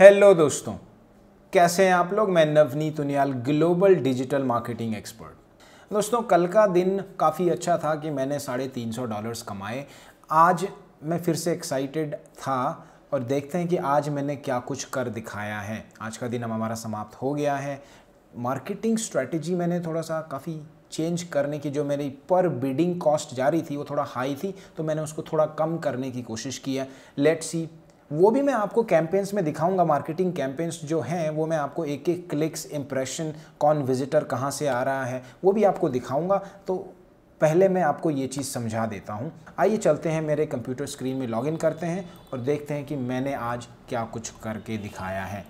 Hello दोस्तों, कैसे हैं आप लोग? मैं Navneet Uniyal, global digital marketing expert. दोस्तों, कल का दिन काफ़ी अच्छा था कि मैंने साढ़े तीन सौ डॉलर्स कमाए। आज मैं फिर से एक्साइटेड था और देखते हैं कि आज मैंने क्या कुछ कर दिखाया है। आज का दिन अब हमारा समाप्त हो गया है। मार्केटिंग स्ट्रेटजी मैंने थोड़ा सा काफ़ी चेंज करने की, जो मेरी पर बिडिंग कॉस्ट जा रही थी, वो थोड़ा हाई थी तो मैंने उसको थोड़ा कम करने की कोशिश की है। लेट सी वो भी मैं आपको कैंपेन्स में दिखाऊँगा मार्केटिंग कैंपेन्स जो हैं, वो मैं आपको एक एक क्लिक्स इम्प्रेशन कौन विजिटर कहाँ से आ रहा है, वो भी आपको दिखाऊँगा। तो पहले मैं आपको ये चीज़ समझा देता हूँ। आइए चलते हैं, मेरे कंप्यूटर स्क्रीन में लॉगिन करते हैं और देखते हैं कि मैंने आज क्या कुछ करके दिखाया है।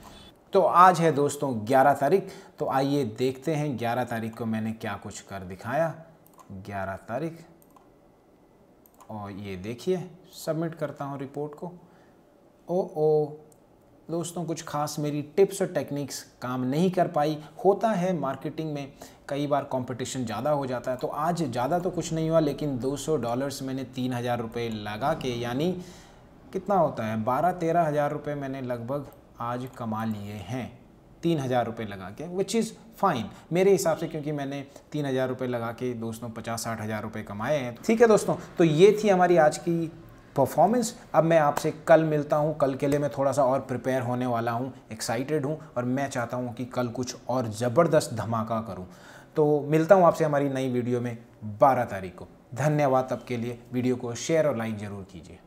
तो आज है दोस्तों 11 तारीख तो आइए देखते हैं 11 तारीख को मैंने क्या कुछ कर दिखाया। 11 तारीख, और ये देखिए सबमिट करता हूँ रिपोर्ट को। ओ ओ दोस्तों, कुछ खास मेरी टिप्स और टेक्निक्स काम नहीं कर पाई। होता है मार्केटिंग में कई बार कंपटीशन ज़्यादा हो जाता है तो आज ज़्यादा तो कुछ नहीं हुआ, लेकिन 200 डॉलर्स मैंने तीन हज़ार रुपये लगा के, यानी कितना होता है, बारह तेरह हज़ार रुपये मैंने लगभग आज कमा लिए हैं, तीन हज़ार रुपये लगा के विच इज़ फ़ाइन मेरे हिसाब से, क्योंकि मैंने तीन हज़ार रुपये लगा के दोस्तों, पचास साठ हज़ार रुपये कमाए हैं। ठीक है दोस्तों तो ये थी हमारी आज की परफॉर्मेंस अब मैं आपसे कल मिलता हूँ, कल के लिए मैं थोड़ा सा और प्रिपेयर होने वाला हूँ एक्साइटेड हूँ और मैं चाहता हूँ कि कल कुछ और ज़बरदस्त धमाका करूँ। तो मिलता हूँ आपसे हमारी नई वीडियो में 12 तारीख को। धन्यवाद, तब के लिए वीडियो को शेयर और लाइक ज़रूर कीजिए।